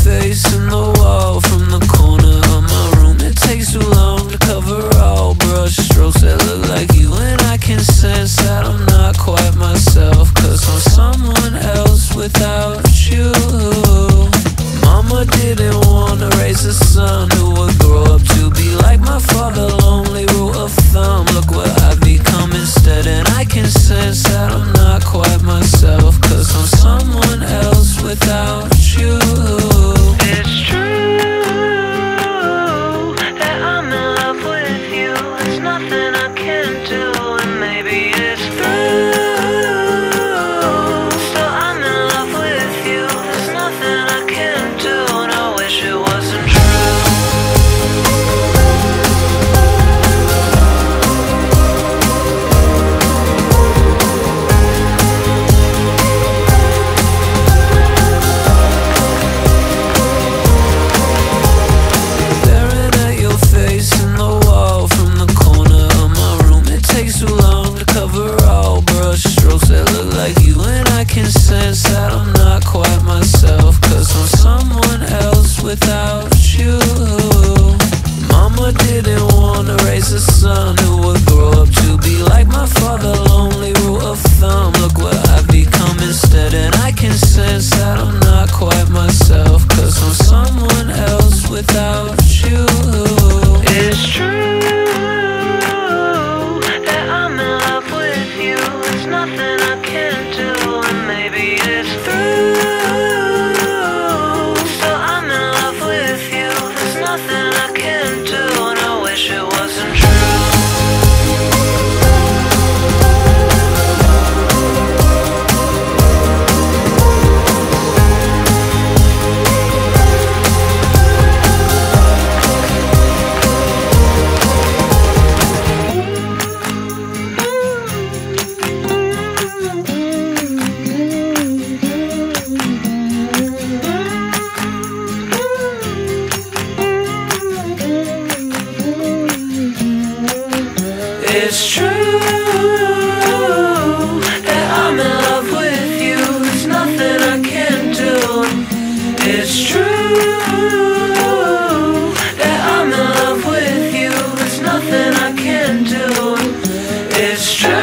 face in the wall from the corner of my room. It takes too long to cover all brush strokes that look like you, and I can sense that I'm not quite myself. Cause I'm someone else without you. Mama didn't wanna raise a son who would grow up to be like my too long to cover all brush strokes that look like you, and I can sense that I'm not quite myself. Cause I'm someone else without you. Mama didn't wanna raise a son who nothing I can't do. It's true that I'm in love with you. There's nothing I can do. It's true that I'm in love with you. There's nothing I can do. It's true.